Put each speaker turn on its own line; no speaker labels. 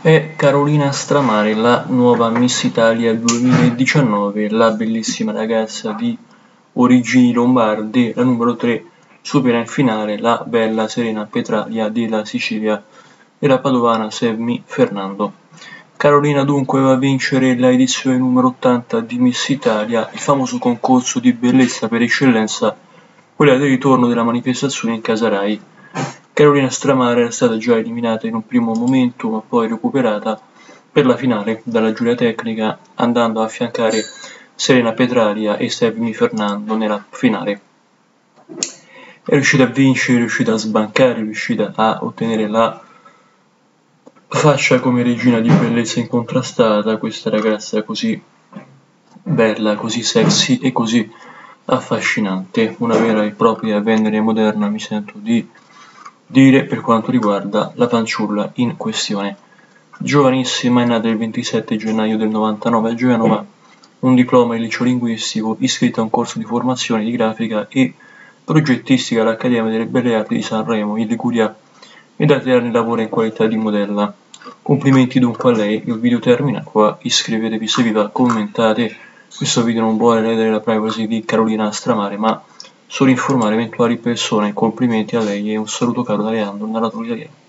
È Carolina Stramare, la nuova Miss Italia 2019, la bellissima ragazza di origini lombarde, la numero 3, supera in finale la bella Serena Petralia della Sicilia e la padovana Semmi Fernando. Carolina dunque va a vincere la edizione numero 80 di Miss Italia, il famoso concorso di bellezza per eccellenza, quella del ritorno della manifestazione in Casarai. Carolina Stramare era stata già eliminata in un primo momento ma poi recuperata per la finale dalla giuria tecnica andando a affiancare Serena Petralia e Stefani Fernando nella finale. È riuscita a vincere, è riuscita a sbancare, è riuscita a ottenere la faccia come regina di bellezza incontrastata, questa ragazza così bella, così sexy e così affascinante, una vera e propria Venere moderna mi sento di dire per quanto riguarda la fanciulla in questione. Giovanissima, è nata il 27 gennaio del 99 a Genova, un diploma in liceo linguistico, iscritta a un corso di formazione di grafica e progettistica all'Accademia delle Belle Arti di Sanremo in Liguria e da tre anni lavora in qualità di modella. Complimenti dunque a lei, il video termina qua, iscrivetevi se vi va, commentate, questo video non vuole ledere la privacy di Carolina Stramare ma solo informare eventuali persone, complimenti a lei e un saluto caro da Leandro, narratore italiano.